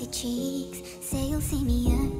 rosy cheeks. Say you'll see me again,